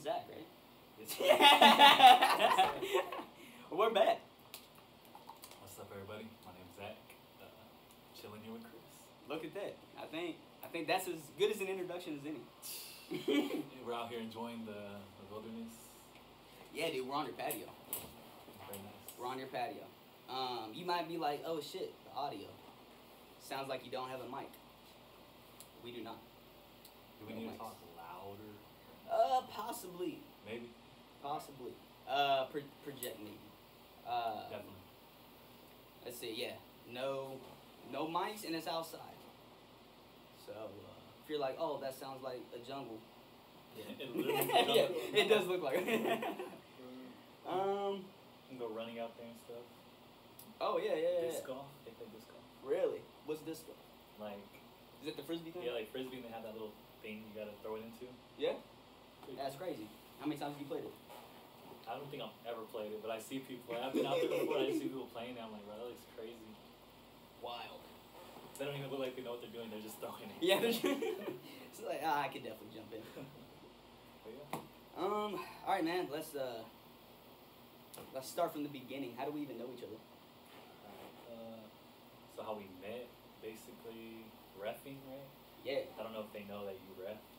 name's Zach, right? It's- We're back. What's up, everybody? My name's Zach. Uh, chilling here with Chris. Look at that. I think I think that's as good as an introduction as any. Yeah, we're out here enjoying the, the wilderness. yeah, dude, we're on your patio. Very nice. We're on your patio. Um, you might be like, oh shit, the audio sounds like you don't have a mic. We do not. Do we no need mics. to talk? Uh, possibly, Maybe. possibly. Uh, pro- project maybe. Uh, Definitely. let's see. Yeah, no, no mics, and it's outside. So uh, if you're like, oh, that sounds like a jungle. It yeah, it does look like. um. You can go running out there and stuff. Oh yeah, yeah, yeah. Disc golf. They play disc golf. Really? What's this stuff? Like, Is it the frisbee thing? yeah, like frisbee, and they have that little thing you gotta throw it into. Yeah? That's crazy. How many times have you played it? I don't think I've ever played it, but I see people. I've been out there before. I see people playing it. I'm like, bro, that looks crazy. Wild. They don't even look like they know what they're doing. They're just throwing it. Yeah, it's like ah, I could definitely jump in. Yeah. Um, all right, man. Let's uh, let's start from the beginning. How do we even know each other? Uh, so how we met, basically, refing, right? Yeah. I don't know if they know that you refed.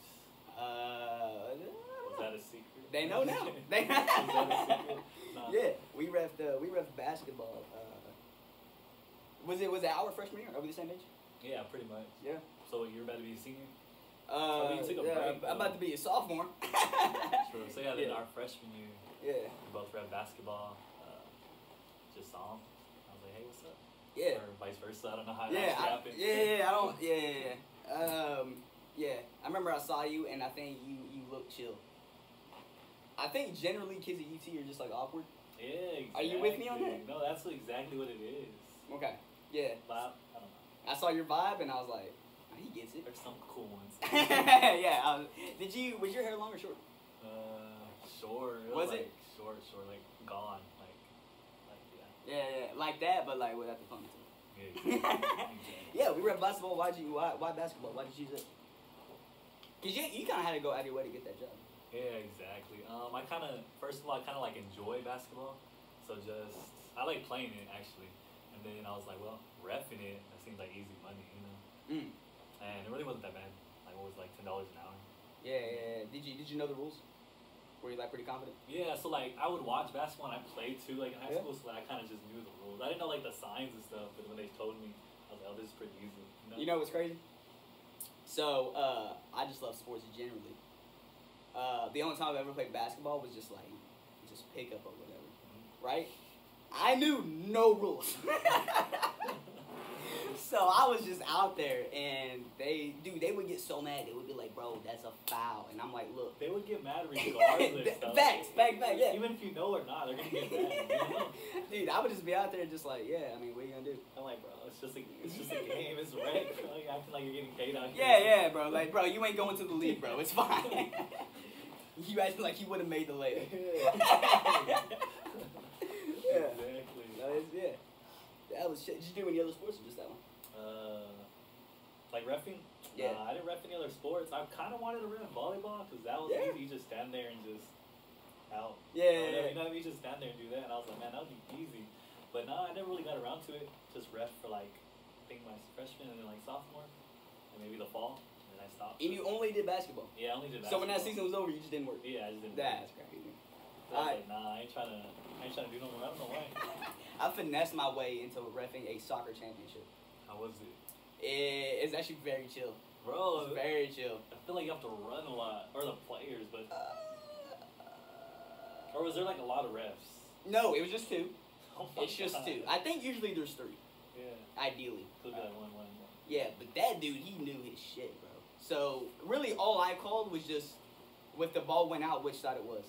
Uh, Was that a secret? They know now. They Was that a secret? Nah. yeah. We ref uh, we ref basketball. Uh, was it was it our freshman year? Are we the same age? Yeah, pretty much. Yeah. So you're about to be a senior? Uh, took a yeah, break, I'm about to be a sophomore. Sure. So yeah, then Yeah. our freshman year, Yeah. we both read basketball. Uh, just saw him. I was like, hey, what's up? Yeah. Or vice versa. I don't know how yeah, that happened. yeah, yeah, yeah, I don't, yeah, yeah, yeah. Um, yeah, I remember I saw you, and I think you you look chill. I think generally kids at UT are just like awkward. Yeah, exactly. Are you with me on that? No, that's exactly what it is. Okay. Yeah, But I, don't know. I saw your vibe, and I was like, oh, he gets it. There's some cool ones. yeah. I was, did you? Was your hair long or short? Uh, short. It Was was, it? like short, short, like gone, like, like yeah. Yeah, yeah, like that, but like without the ponytail. Yeah, exactly. exactly. yeah, we were at basketball. Why'd you? Why? Why basketball? Why did you choose it? Cause you you kind of had to go out of your way to get that job. Yeah, exactly. Um, I kind of, first of all, I kind of like enjoy basketball, so just I like playing it actually, and then I was like, well, refing it, that seems like easy money, you know, Mm. and it really wasn't that bad. Like, what was like ten dollars an hour? Yeah, yeah, yeah. Did you Did you know the rules? Were you like pretty confident? Yeah, so like I would watch basketball and I played too, like in high Yeah. school, so like, I kind of just knew the rules. I didn't know like the signs and stuff, but when they told me, I was like, oh, this is pretty easy. You know? You know what's crazy? So, uh, I just love sports generally. Uh, the only time I've ever played basketball was just like, just pickup or whatever, Mhm. right? I knew no rules. so I was just out there and they, dude, they would get so mad. They would be like, bro, that's a foul. And I'm like, look. They would get mad regardless. Facts, fact, fact, yeah. Even if you know or not, they're gonna get mad. You know? Dude, I would just be out there just like, yeah, I mean, what are you gonna do? I'm like, bro, it's just a, it's just a game. It's. Bro. You acting like you're getting paid out here. Yeah, yeah, bro. Like, bro, you ain't going to the league, bro. It's fine. you acting like you would have made the layup. Yeah. Exactly. No, yeah. That was shit. Did you do any other sports or just that one? Uh, like refing. Yeah. Nah, I didn't ref any other sports. I kind of wanted to ref volleyball because that was Yeah. easy. You just stand there and just out. Yeah, yeah, yeah. You know, you just stand there and do that, and I was like, man, that would be easy. But no, I never really got around to it. Just ref for like, I think my freshman and then like sophomore, and maybe the fall, and then I stopped. And you only did basketball. Yeah, I only did. Basketball. So when that season was over, you just didn't work. Yeah, I just didn't. That's crazy. So I like, nah, I ain't trying to. I ain't trying to do no more. I don't know why. I finessed my way into refing a soccer championship. How was it, It, it's actually very chill. bro? It's very chill. I feel like you have to run a lot, or the players, but Uh, or was there like a lot of refs? no, it was just two. Oh It's just God. two. I think usually there's three, Yeah, ideally. could be like one, one, one. Yeah, but that dude, he knew his shit, bro. So really, all I called was just if the ball went out, which side it was.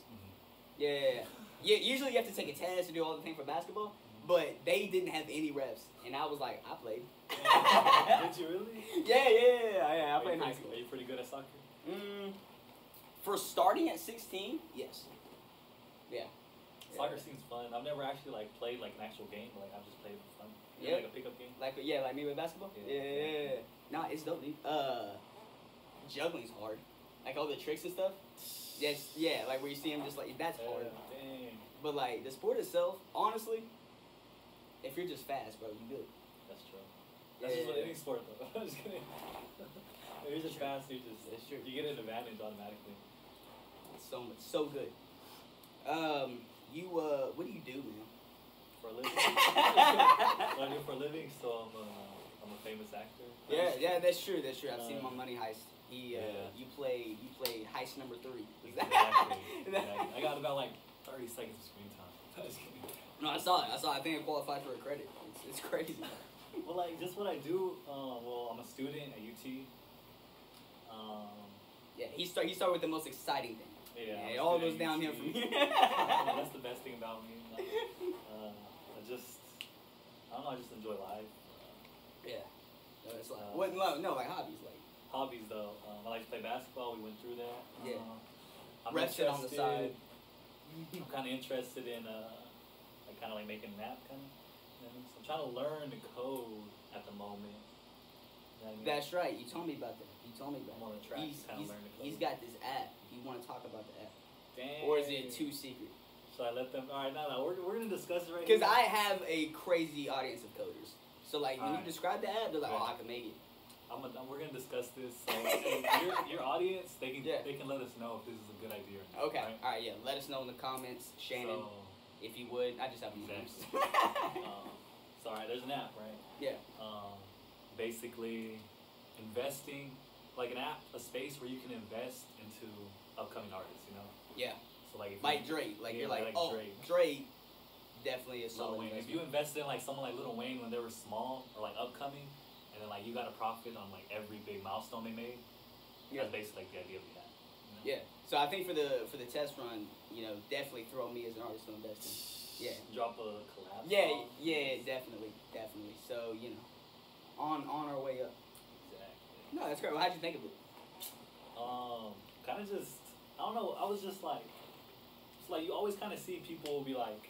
Yeah, yeah, yeah. Usually you have to take a test to do all the thing for basketball, but they didn't have any reps, and I was like, I played. Did you really? Yeah, yeah, yeah, yeah. yeah I Are played in high school. Are you pretty good at soccer? Mm, for starting at 16, yes. Yeah. Soccer seems fun. I've never actually like played like an actual game. Like I've just played for fun. Yeah. like a pickup game. Like yeah, like me with basketball. Yeah. Yeah, yeah, yeah. yeah. Nah, it's dope, dude. Uh, juggling's hard. Like all the tricks and stuff. Yes, yeah, like where you see him just like that's hard. Yeah, dang. But like the sport itself, honestly, if you're just fast, bro, you good. That's true. That's just what Yeah. any sport though. I'm just kidding. if you're just fast, you just That's true. you get an advantage automatically. So much, so good. Um, you uh, what do you do, man? For a living. what I do for a living, so I'm a, I'm a famous actor. Yeah, yeah, that's true. That's true. I've seen him Uh, on Money Heist. He, uh, yeah. you play, you played heist number three. Exactly. exactly. I got about like 30 seconds of screen time. I'm just kidding. No, I saw it. I saw. It. I think it qualified for a credit. It's, it's crazy. Well, like just what I do. Um, well, I'm a student at UT. Um, Yeah, he start. He started with the most exciting thing. yeah. I'm it all goes downhill from here. That's the best thing about me. Like, uh, I just, I don't know. I just enjoy life. Uh, yeah. No, it's like Uh, what? No, no, like hobbies, like hobbies though. Um, I like to play basketball. We went through that. Yeah. Uh, I'm Rest on the side. I'm kind of interested in uh, like kind of like making an app kind of. You know, so I'm trying to learn the code at the moment. You know I mean? That's right. You told me about that. You told me about I'm on a track He's, he's, the he's got this app. You want to talk about the app, Dang. or is it too secret? Should I let them? All right, no, no. We're, we're gonna discuss it right Because. I have a crazy audience of coders. So like when you describe the app, they're like, oh, Yeah. I can make it. I'm a, we're gonna discuss this. So your, your audience, they can Yeah. they can let us know if this is a good idea or not. Okay. Right? All right. Yeah. Let us know in the comments, Shannon, So, if you would. I just have you names. um, so alright, there's an app, right? yeah. Um, basically, investing like an app, a space where you can invest into upcoming artists. You know. Yeah. So like if you- Like Drake. Like Yeah, you're like, like oh, Drake. Drake. Definitely a Lil solid Wayne. If you invested in like someone like Little Wayne when they were small or like upcoming, and then like you got a profit on like every big milestone they made, Yeah. that's basically like the idea of the app. Yeah. So I think for the for the test run, you know, definitely throw me as an artist on invest in. Yeah. Drop a collab. Yeah, song. yeah, definitely, definitely. So you know, on on our way up. Exactly. No, that's great. Well, how'd you think of it? Um, kind of just, I don't know. I was just like, it's like you always kind of see people be like,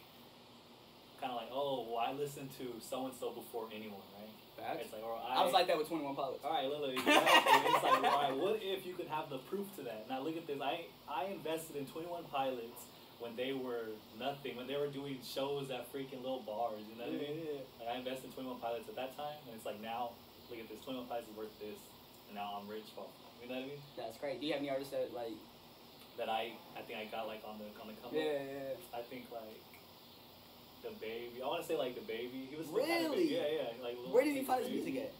kind of like, oh, well, I listened to so and so before anyone, right? Facts. It's like, or I was like that with Twenty One Pilots. All right, literally. Exactly. it's like, all right, what if you could have the proof to that? Now look at this. I I invested in Twenty One Pilots when they were nothing, when they were doing shows at freaking little bars. You know what I mean? Yeah. Like I invested in Twenty One Pilots at that time, and it's like now, look at this. Twenty One Pilots is worth this, and now I'm rich. Off. You know what I mean? That's great. Do you have any artists that like? That I I think I got like on the on the come up. Yeah, yeah. I think like. DaBaby, I want to say like DaBaby. He was still kinda Really? yeah, yeah. Like Where did you find his music at?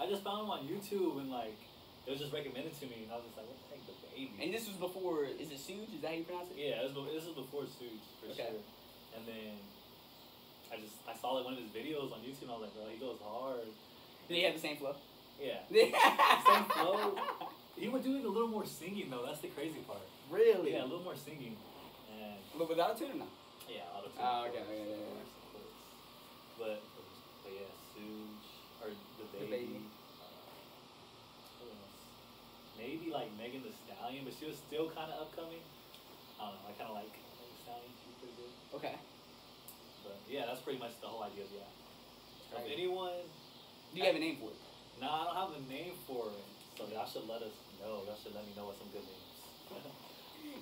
I just found him on YouTube and like it was just recommended to me, and I was just like, what the heck, the baby? And this was before. Is it Suge? Is that how you pronounce it? yeah, this was, this was before Suge for Okay. sure. And then I just I saw like one of his videos on YouTube, and I was like, bro, he goes hard. Did he have the same flow? Yeah, same flow? he was doing a little more singing though. That's the crazy part. Really? Yeah, a little more singing. And But without a tune or not? Yeah, auto tune. Oh, of okay, yeah, yeah, yeah. course, of course. But but yeah, Suge or the DaBaby. Baby. Uh? Maybe like Megan Thee Stallion, but she was still kind of upcoming. I don't know. I kind of like Megan Thee Stallion. She's pretty good. Okay. But yeah, that's pretty much the whole idea of the app. If Right. anyone, Do you have a name for it? nah, I don't have a name for it, so y'all should let us know. Y'all should let me know what some good names.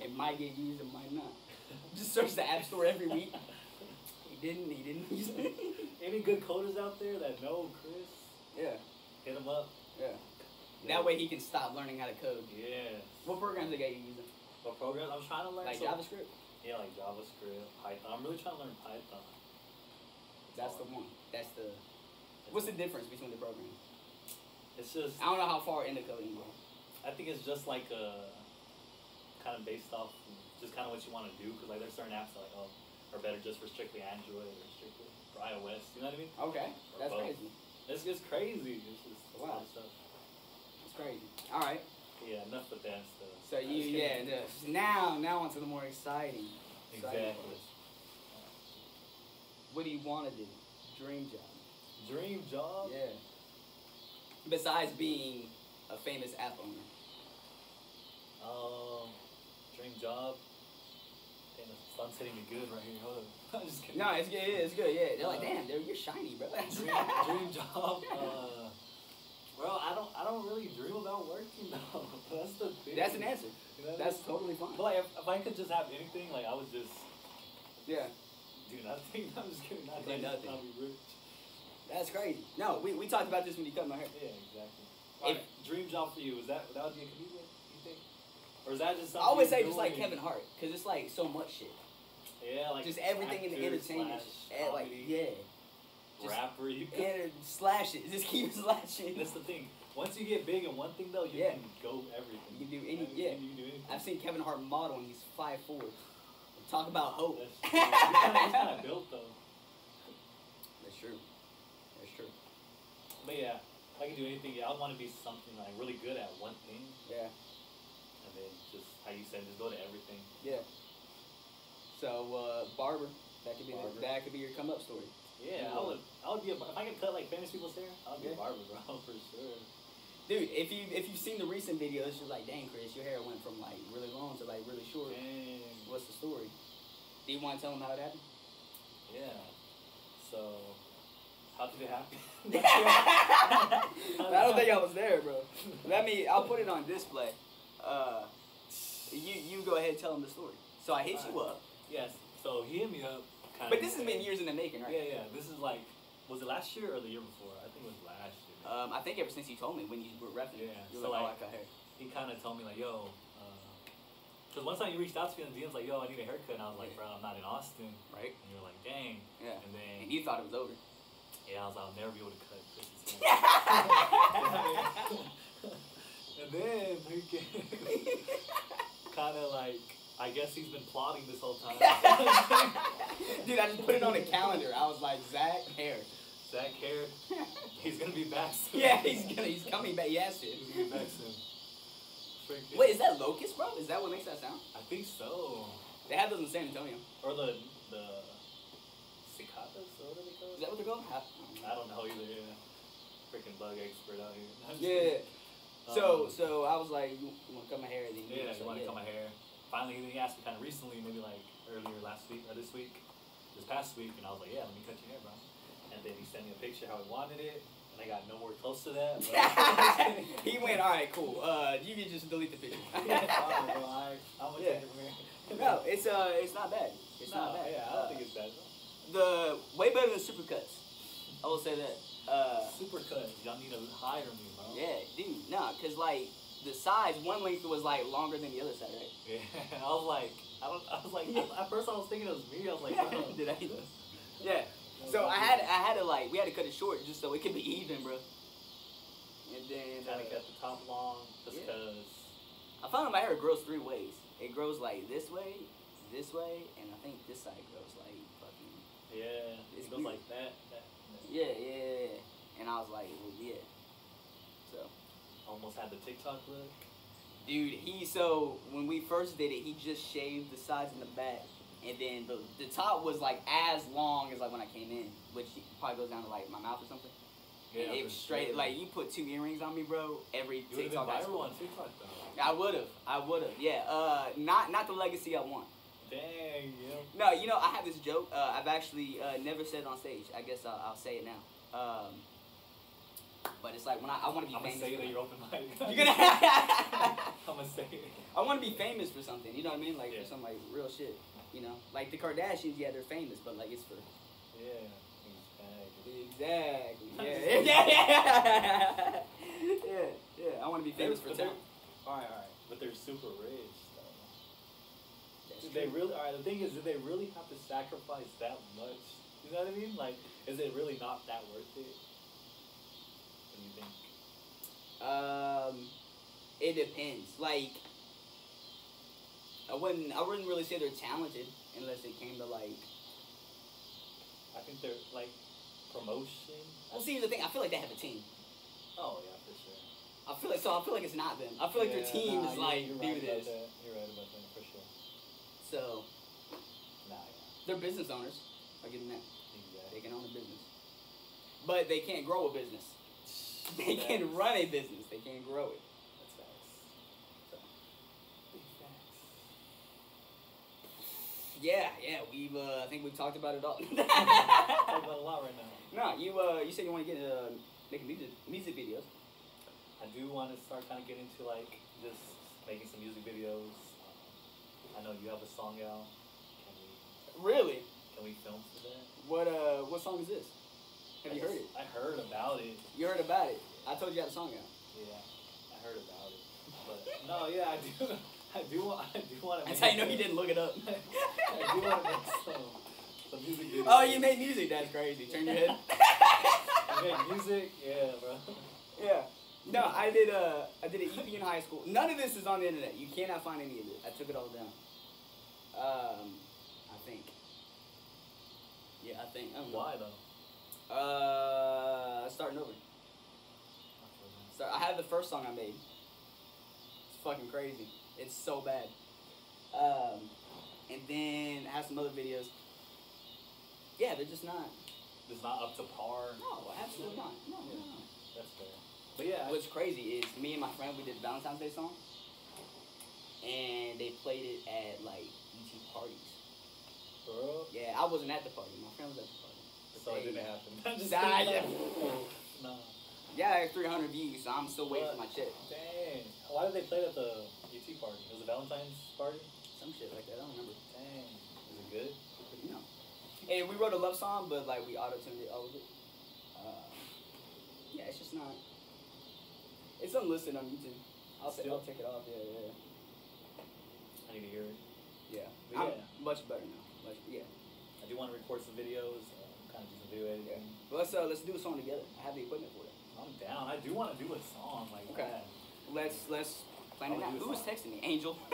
It might get used, it might not. Just search the app store every week. He didn't. He didn't use it. Any good coders out there that know Chris? yeah. Hit him up. Yeah. That way he can stop learning how to code. Yeah. What programs they got you using? What programs? I'm trying to learn. Like so- JavaScript. Yeah, like JavaScript, Python. I'm really trying to learn Python. That's the one. That's the. What's the difference between the programs? It's just. I don't know how far into coding you are. I think it's just like uh, a kind of based off just kind of what you want to do because like there's certain apps that like oh are better just for strictly Android or strictly for iOS. You know what I mean? Okay. That's both. crazy. It's just crazy. It's just it's a lot Wow. of stuff. It's crazy. All right. Yeah, enough with that stuff. So you yeah. now now onto the more exciting. exciting Exactly. parts. What do you want to do? Dream job. Dream job. Yeah. Besides being a famous app owner. Um, dream job. Damn, the sun's hitting me good right here. Hold on. I'm just kidding. No, it's good. Yeah, it's good. Yeah, they're like, damn, they're, you're shiny, bro. dream, dream job. Uh, Bro, I don't I don't really dream about working though. That's the thing. That's an answer. You know what I That's totally fine. But like, if, if I could just have anything, like I would just Yeah, do nothing. I'm just kidding. Not Do nothing. I'll be rich. that's crazy. No, we, we talked about this when you cut my hair. Yeah, exactly. If- Alright, dream job for you is that that would be a comedian? You think? Or is that just I always say just like? Kevin Hart, cause it's like so much shit. Yeah, like just everything in the entertainment. eh, like yeah, just- rapper. You could, and slash it. Just keep slashing. that's the thing. Once you get big in one thing though, you Yeah. can go everything. You can do any- yeah. You can do anything. I've seen Kevin Hart model and he's five four. Talk about hope. That's true. He's kind of built though. That's true. That's true. But yeah, if I could do anything, yeah, I want to be something like really good at one thing, Yeah. and then just how you said, just go to everything. Yeah. So uh, barber, that could be. The, that could be your come up story. Yeah. I would. I would be a, if I could cut like famous people's hair. I would be Yeah. a barber, bro, for sure. Dude, if you if you've seen the recent videos, you're like, dang, Chris, your hair went from like really long to like really short. Dang. What's the story? Do you want to tell them how it happened? Yeah. So, how did it happen? I don't think I was there, bro. Let me. I'll put it on display. Uh, you you go ahead and tell them the story. So I hit you up, Yes. So he hit me up. But this has been years in the making, right? Yeah, yeah. This is like, was it last year or the year before? I think it was last year. Um, I think ever since you told me when you were repping, Yeah, you so were like, oh, I like- cut hair. he kind of told me like, yo, because one time you reached out to me in the DMs like, yo, I need a haircut, and I was like, bro, I'm not in Austin, Right? and you were like, dang, Yeah. and then And you thought it was over. yeah, I was like, I'll never be able to cut Chris's hair. and then he kind of like, I guess he's been plotting this whole time. Dude, I just put it on the calendar. I was like, Zach hair. Zach hair, he's gonna be back soon. yeah, he's gonna he's coming back. Yes, He's dude. gonna be back soon. Freaking- Wait, is that locust, bro? Is that what makes that sound? I think so. They have those in San Antonio. Or the the cicadas, or what are they called? Is that what they're called? I don't know either. Yeah. Freaking bug expert out here. Yeah. kidding. So Um, so I was like, you want to cut my hair? Then yeah, you want to cut my hair. Finally, he asked me kind of recently, maybe like earlier last week or this week, this past week, and I was like, yeah, let me cut your hair, bro. And then he sent me a picture how he wanted it, and I got nowhere close to that. But he went, all right, cool. Uh, you can just delete the picture. fine, bro. I, Yeah. it no, it's uh, it's not bad. It's no, not bad. Yeah, I Uh, don't think it's bad. Though. the way better than supercuts. I will say that. Uh, Super cut. Y'all need to hire me, bro. yeah, dude, nah, cause like the sides, one length was like longer than the other side, right? Yeah, I was like, I don't, I was like, at first I was thinking it was me. I was like, bro. Did I? Yeah. So I had I had to like we had to cut it short just so it could be even, bro. And then of uh, kept the top long just Yeah. because. I found out my hair grows three ways. It grows like this way, this way, and I think this side grows like fucking. Yeah, it goes weird. like that. that, that. Yeah, yeah, yeah, yeah. And I was like, well, yeah. Almost had the TikTok look. dude, he so when we first did it, he just shaved the sides and the back, and then the the top was like as long as like when I came in, which probably goes down to like my mouth or something. Yeah, and it was straight sure. like you put two earrings on me, bro. Every You TikTok been I viral on TikTok though. I would have, I would have, yeah. Uh, not not the legacy I want. Dang, yeah. No, you know I have this joke. Uh, I've actually uh, never said it on stage. I guess I'll, I'll say it now. Um, but it's like when I, I want to be I'm gonna famous. say for that you're open minded. You're gonna. I'm gonna say it. I want to be famous for something. You know what I mean? Like Yeah. for some like real shit. You know, like the Kardashians. Yeah, they're famous, but like it's for Yeah. exactly. I'm Yeah, yeah, yeah. yeah, yeah. I want to be famous for But too. they're- Alright, alright. But they're super rich though. Did they really? Alright, the thing is, do they really have to sacrifice that much? You know what I mean? Like, is it really not that worth it? Do you think? Um, it depends. Like, I wouldn't. I wouldn't really say they're talented unless it came to like. I think they're like promotion. Well, see, the thing. I feel like they have a team. Oh yeah, for sure. I feel like so. I feel like it's not them. I feel like their team nah, is like you're do right about this. that. You're right about that for sure. So Nah, Yeah. they're business owners. I'll give them that. yeah. They can own a business, but they can't grow a business. They Facts. can run a business. They can't grow it. That's facts. So. Big facts. Yeah, yeah. We've. Uh, I think we've talked about it all. Talk about a lot right now. no, you. Uh, you said you want to get uh, making music music videos. I do want to start kind of getting into like just making some music videos. Um, I know you have a song out. Can we Really? can we film to that? What uh what song is this? Have you heard it? I heard about it. You heard about it. I told you I had a song out. Yeah, I heard about it. But no, yeah, I do. I do want. I do want to. That's how you know you didn't look it up. I do want to make some, some music videos. oh, you made music. That's crazy. Turn your head. You make music, yeah, bro. yeah. No, I did uh I did an EP in high school. None of this is on the internet. You cannot find any of it. I took it all down. Um, I think. Yeah, I think. I don't know. Why though? Uh, starting over. So I have the first song I made. It's fucking crazy. It's so bad. Um, and then I have some other videos. Yeah, they're just not. It's not up to par. No, absolutely not. No, no, no. That's fair. But yeah, What's crazy is me and my friend we did a Valentine's Day song, and they played it at like UT parties. bro. Yeah, I wasn't at the party. My friend was at the party. So it didn't happen. I'm just Nah, yeah. no. Yeah, I have 300 views, so I'm still waiting for my check. Dang. Why did they play it at the UT party? It was a Valentine's party? Some shit like that. I don't remember. Dang. Is it good? You know. And we wrote a love song, but like we auto tuned it all of it. Uh, yeah, it's just not. It's unlisted on YouTube. I'll, ta- Still? I'll take it off. Yeah, yeah, I need to hear it. yeah. But I'm yeah. much better now. Much, yeah. I do want to record some videos, kind of do yeah. editing. Let's uh, let's do a song together. I have the equipment for it. I'm down. I do want to do a song like Okay. that. Let's let's plan it out. Who was texting me? Angel.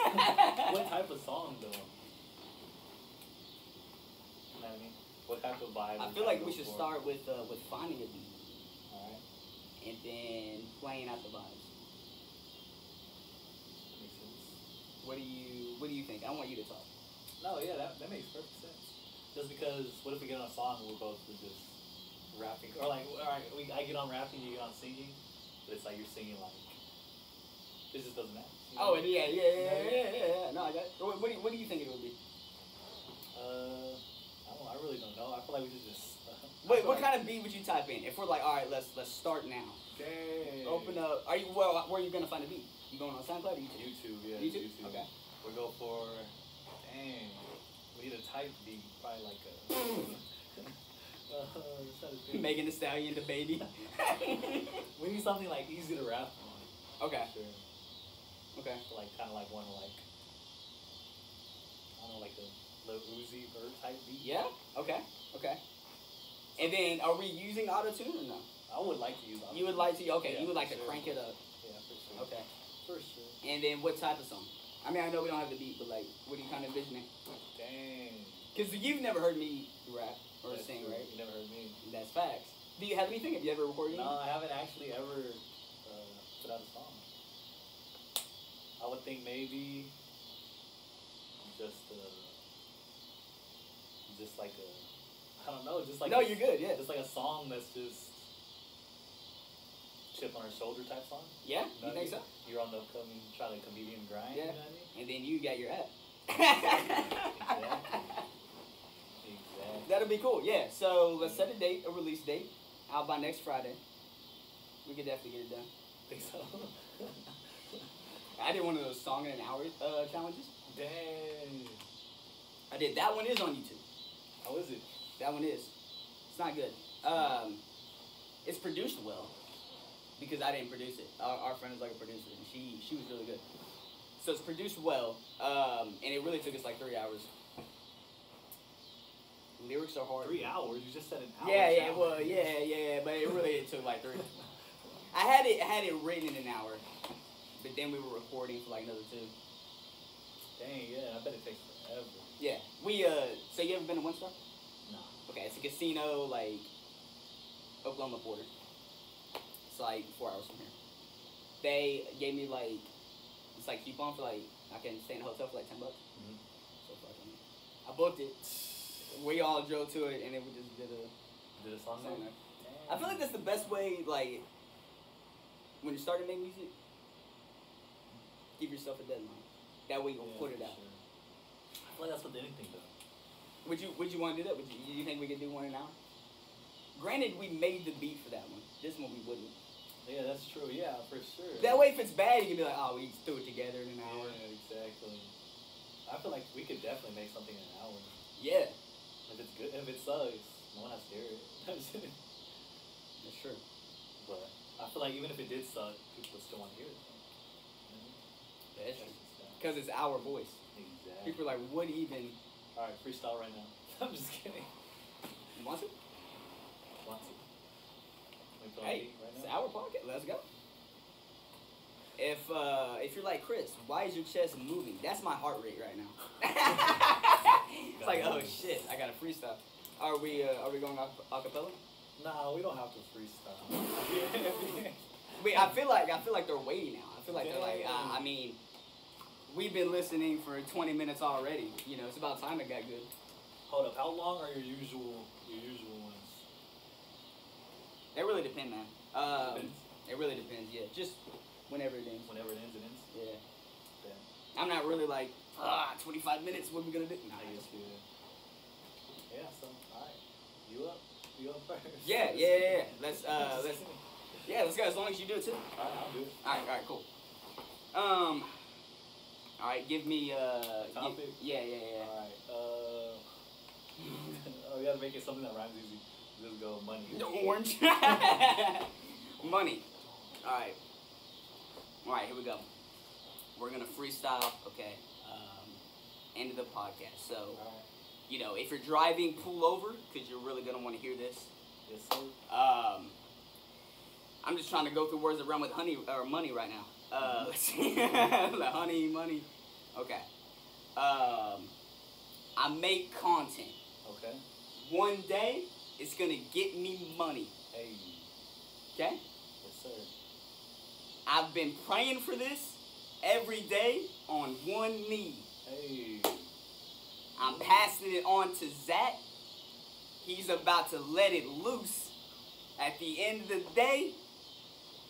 what type of song though? You know what I mean? What type of vibe? I feel like we should for? start with uh, with finding a beat Alright. and then playing out the vibes. Makes sense. What do you What do you think? I want you to talk. No, yeah, that, that makes perfect sense. Just because, what if we get on a song and we're both just rapping, or like, all right, we, I get on rapping, you get on singing, but it's like you're singing like, this just doesn't match. you Oh, know? and yeah, yeah, yeah, yeah, yeah, yeah, yeah. No, I got. What, what do you What do you think it would be? Uh, I don't. know, I really don't know. I feel like we should just. Uh, Wait, what kind of beat would you type in? If we're like, all right, let's let's start now. Dang. Open up. Are you well? Where are you gonna find a beat? You going on SoundCloud or YouTube? YouTube, yeah. YouTube? YouTube. Okay. We go for. Dang. We need a type beat, probably like a. uh, I'm trying to think. Megan Thee Stallion, DaBaby. We need something like easy to rap on. okay. Sure. Okay. Like kind of like one like. I don't know, like a Lil Uzi Vert type beat. Yeah. Okay. Okay. And then, are we using auto tune or no? I would like to use. Auto-tune. You would like to? Okay. Yeah, you would like for to sure. crank it up. Yeah, for sure. Okay. For sure. And then, what type of song? I mean, I know we don't have the beat, but like, what are you kind of envisioning? Dang. Because you've never heard me rap or That's sing, true. right? You never heard me. That's facts. Do you have anything? Have you ever recorded? No, anything? I haven't actually ever uh, put out a song. I would think maybe just uh, just like a I don't know, just like no, a- you're good. Yeah. Just like a song that's just chip on her shoulder type song. Yeah. You I think so? You're on the upcoming try to comedian grind. Yeah. You know what I mean? And then you got your app. Exactly. That'll be cool. Yeah. So let's set a date, a release date, out by next Friday. We could definitely get it done. Think so. I did one of those song in an hour uh, challenges. Dang. I did. That one is on YouTube. How is it? That one is. It's not good. Um, it's produced well because I didn't produce it. Our, our friend is like a producer, and she she was really good. So it's produced well, um, and it really took us like three hours. Lyrics are hard. Three hours? You just said an hour. Yeah, yeah, challenge. well, yeah, yeah, but it really it took like three. I had it I had it written in an hour, but then we were recording for like another two. Dang, yeah, I bet it takes forever. Yeah, we uh. So you ever been to WinStar? No. Okay, it's a casino like Oklahoma border. It's like four hours from here. They gave me like it's like coupon for like I can stay in a hotel for like ten bucks. Mhm. So fucking, I booked it. We all drove to it, and then we just did a. Did a song song there? there. I feel like that's the best way. Like when you start to make music, give yourself a deadline. That way you'll Yeah, put it out. sure. I feel like that's with anything though. Would you Would you want to do that? Would you, you think we could do one an hour? Granted, we made the beat for that one. This one we wouldn't. Yeah, that's true. Yeah, for sure. That way, if it's bad, you can be like, oh, we threw it together in an hour. Yeah, exactly. I feel like we could definitely make something in an hour. Yeah, If it's good, if it sucks, no one has to hear it. that's true. but I feel like even if it did suck, people would still want to hear it. That's true. Because it's our voice. Exactly. People are like, what even? All right, freestyle right now. I'm just kidding. Want to? Want to? We put on Hey, pocket. Let's go. If uh, if you're like Chris, why is your chest moving? That's my heart rate right now. it's like, oh shit, I got a freestyle. Are we uh, are we going a acapella? Nah, we don't have to freestyle. Wait, I feel like I feel like they're waiting now. I feel like they're like, uh, I mean, we've been listening for 20 minutes already. You know, it's about time it got good. Hold up, how long are your usual your usual ones? It really depends, man. Um, it really depends. Yeah, just whenever it ends. Whenever it ends, it ends. Yeah, Then I'm not really like ah 25 minutes. What are we gonna do? Nah, I guess you. Yeah. So, all right, you up? You up first? Yeah, yeah, yeah, yeah. Let's uh, let's yeah, let's go. As long as you do it too. All right, I'll do it. All right, all right, cool. Um, all right, give me uh, Topic? yeah, yeah, yeah. All right. Uh, oh, we gotta make it something that rhymes easy. Just go money. No orange. Money. All right. All right, here we go. We're gonna freestyle. Okay. Um, end of the podcast. So, right. you know, if you're driving, pull over because you're really gonna want to hear this. Yes, sir. Um, I'm just trying to go through words that run with honey or money right now. Uh, let's see. the honey, money. Okay. Um, I make content. Okay. One day, it's gonna get me money. Hey. Okay. I've been praying for this every day on one knee. Hey. I'm passing it on to Zach. He's about to let it loose. At the end of the day,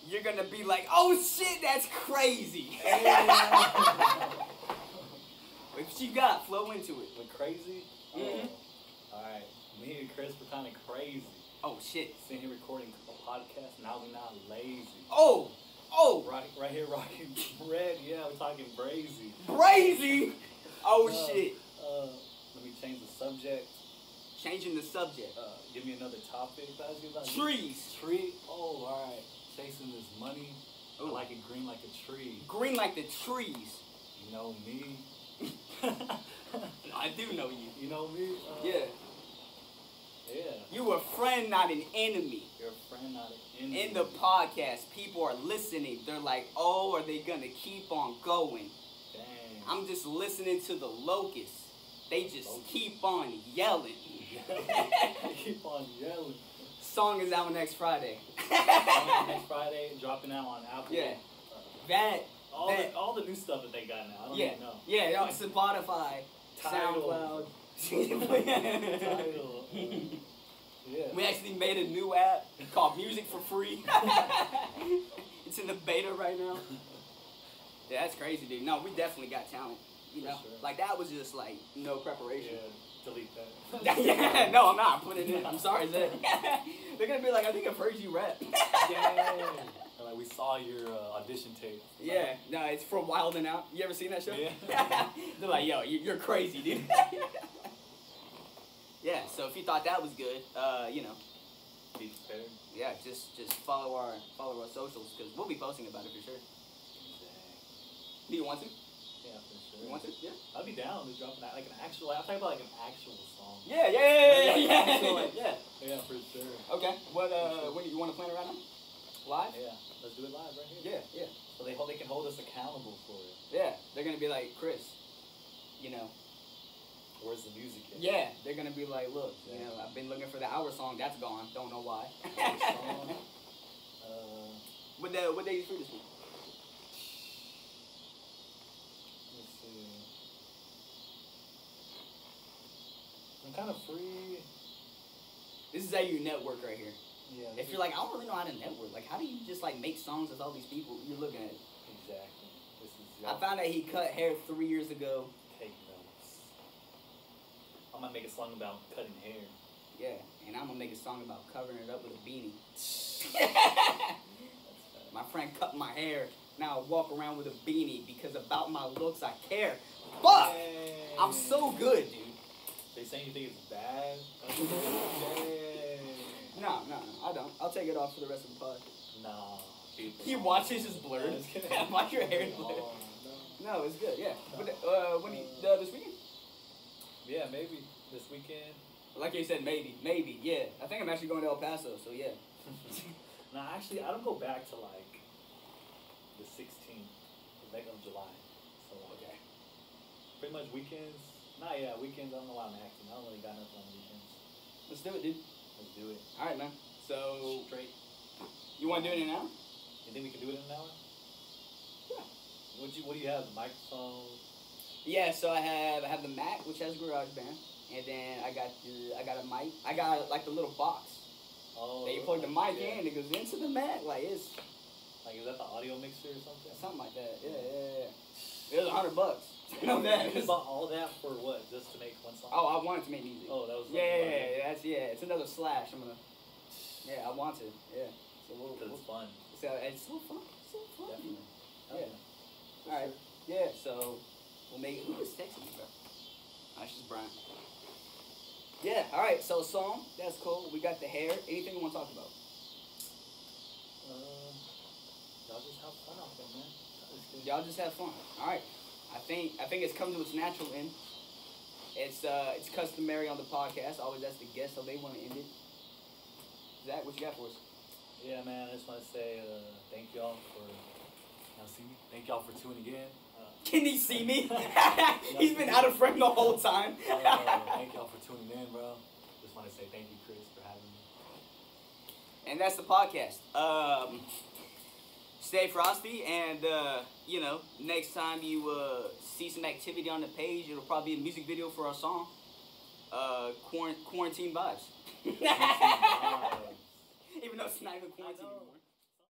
you're gonna be like, oh shit, that's crazy. what you got? Flow into it. Went crazy. Mhm. Oh. All right. Me and Chris were kind of crazy. Oh shit. Sitting here recording a podcast. Now we're not lazy. Oh, oh, Right, right here, rocking red. Yeah, we're talking brazy. crazy. Oh Uh, shit. Uh, let me change the subject. Changing the subject. Uh, give me another topic. Guys, you like Trees. Tree. Oh, all right. Chasing this money. I Ooh. like it green like a tree. Green like the trees. You know me. I do know you. you know me. Uh, Yeah. Yeah. You a friend, not an enemy. You're a friend, not an enemy. In the podcast, people are listening. They're like, oh, are they gonna keep on going? Dang. I'm just listening to the locusts. They just keep on yelling. keep on yelling. Song is out next Friday. next Friday, dropping out on Apple. Yeah. Uh, that, all that, the all the new stuff that they got now. I don't yeah, even know. yeah, Spotify, Tidal. SoundCloud. Yeah. We actually made a new app called Music for Free. it's in the beta right now. Yeah, that's crazy, dude. No, we definitely got talent. You know, sure. like that was just like no preparation. Yeah, delete that. yeah, no, I'm not putting it in. I'm sorry, Zach. They're gonna be like, I think I've heard you rap. Dang. Like we saw your uh, audition tape. Yeah, no, it's from Wild 'N Out. You ever seen that show? Yeah. They're like, yo, you're crazy, dude. Yeah, so if you thought that was good, uh, you know, Be prepared. yeah, just just follow our follow our socials because we'll be posting about it for sure. Dang. Do you want to? Yeah, for sure. You want to? Yeah. I'd be down to drop an, like an actual. I'm talking about like an actual song. Yeah, yeah, yeah, yeah, yeah, actual, yeah. like- yeah. Yeah, for sure. Okay. What uh, when you want to plan it right now? Live? Yeah, let's do it live right here. Yeah, yeah, So they hold, they can hold us accountable for it. yeah. They're gonna be like, Chris, you know, Where's the music? at? yeah. They're gonna be like, look, you know, I've been looking for the hour song. That's gone. Don't know why. Hour song. Uh, what the what day is free this week? let's see. I'm kind of free. This is how you network right here. Yeah. If you're like, I don't really know how to network. Like, how do you just like make songs with all these people you're looking at? exactly. This is. I found out he cut hair three years ago. I'm gonna make a song about cutting hair. Yeah, and I'm gonna make a song about covering it up with a beanie. My friend cut my hair. Now I walk around with a beanie because about my looks I care. Fuck! I'm so good, dude. They saying you think it's bad? No, no, no, I don't. I'll take it off for the rest of the pod. Nah. He watches his blurred. Yeah, just kidding. Why your hair blurred? Oh, No, it's good. Yeah. But uh, when you uh, this weekend? Yeah, maybe this weekend. Like you said, maybe, maybe. Yeah. I think I'm actually going to El Paso. So yeah. nah, actually, I don't go back to like the 16th like of July. So Okay. pretty much weekends. Nah, yeah, weekends. I don't know why I'm acting. I don't really got nothing on the weekends. Let's do it, dude. Let's do it. All right, man. So Straight. you want to do it in an hour? You think we can do it in an hour? Yeah. What do you What do you have? Microphone. Yeah. So I have I have the Mac, which has GarageBand, and then I got the I got a mic. I got like the little box Oh. that you plug the mic yeah. in, and it goes into the Mac. Like it's Like, is that the audio mixer or something? something like that. Yeah, yeah, yeah. It was a hundred bucks. I know that. You bought all that for what? Just to make one song? Oh, I wanted to make music. Oh, that was. Yeah, yeah, yeah, yeah, that's yeah. It's another slash. I'm gonna. Yeah, I want to. Yeah. So a little. We'll it's fun. so it's so fun. So fun. Definitely. Yeah. All right. sure. Yeah. So we'll make. Who just texted me, bro? It's just Brian. Yeah. All right. So song. That's cool. We got the hair. Anything you want to talk about? Uh, y'all just have fun out there, man. Y'all just have fun. All right. I think I think it's come to its natural end. It's uh it's customary on the podcast. Always ask the guest how they want to end it. Zach, what you got for us? Yeah, man. I just want to say uh, thank y'all for. Y'all see me? Thank y'all for tuning in. Can he see me? He's been out of frame the whole time. uh, thank y'all for tuning in, bro. Just want to say thank you, Chris, for having me. and that's the podcast. Um, stay frosty, and uh, you know, next time you uh, see some activity on the page, it'll probably be a music video for our song, uh, Quarant- Quarantine Vibes. Even though it's not even quarantine know. anymore.